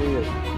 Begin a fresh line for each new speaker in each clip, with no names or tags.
it is.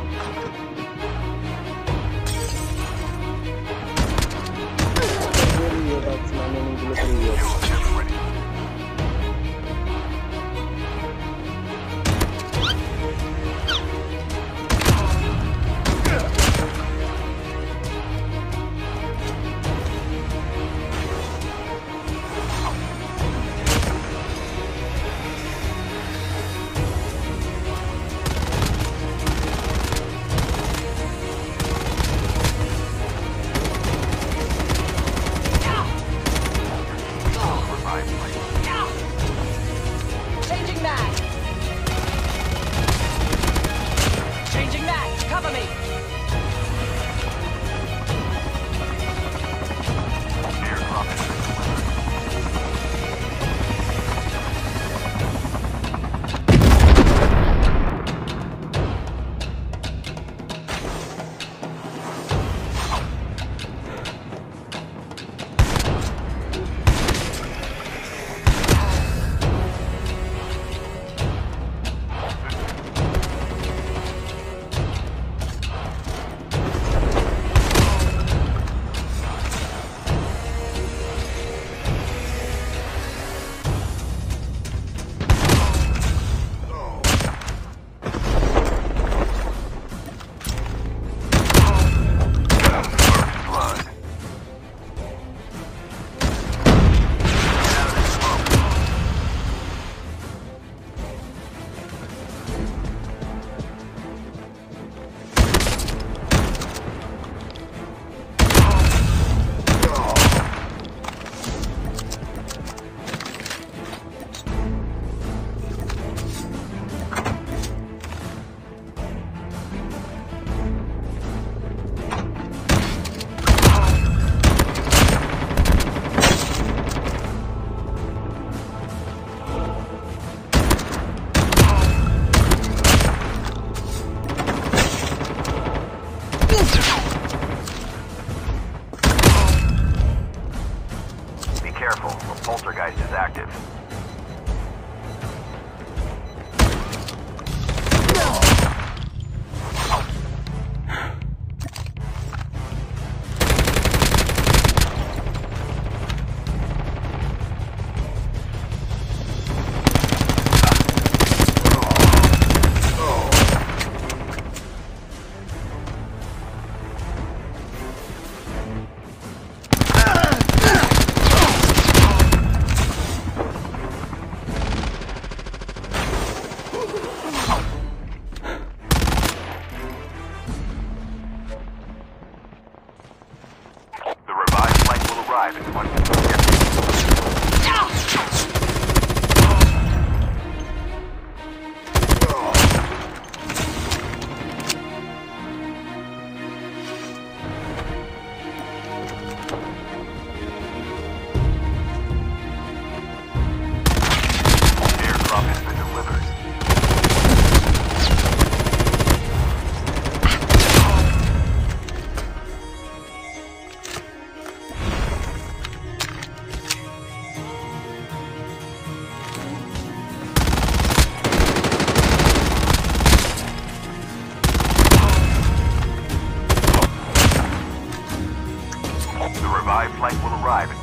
Poltergeist is active.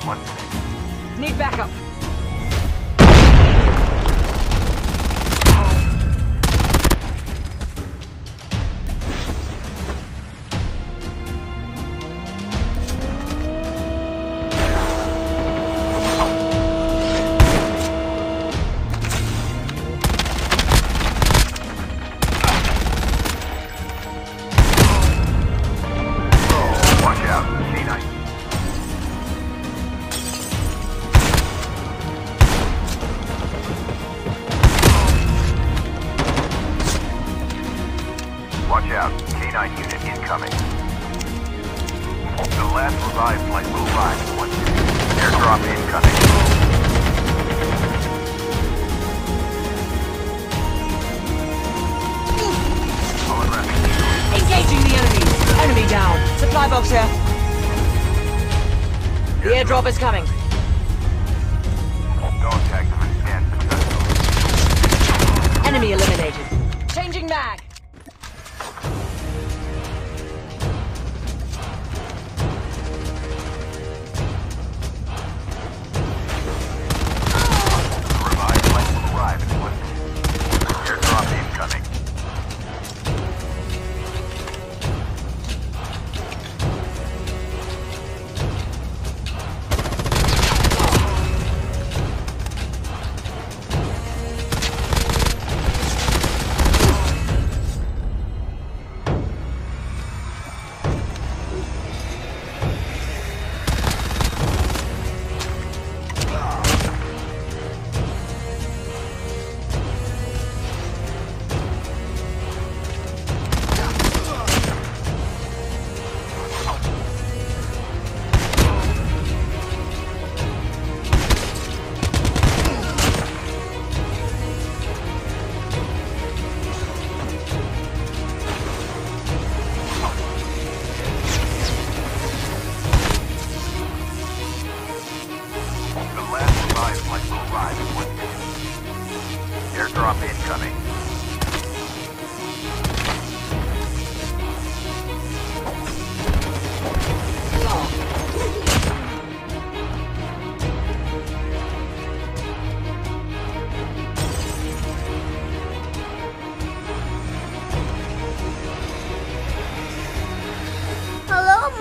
One.
Need backup.
Light unit incoming. The last revived flight will arrive once one minute. Airdrop incoming.
Engaging the enemy. Enemy down! Supply box here! The airdrop is coming!
Contact Enemy
eliminated. Changing
mag!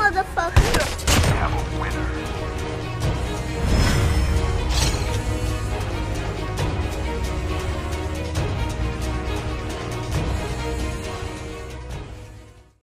Motherfucker.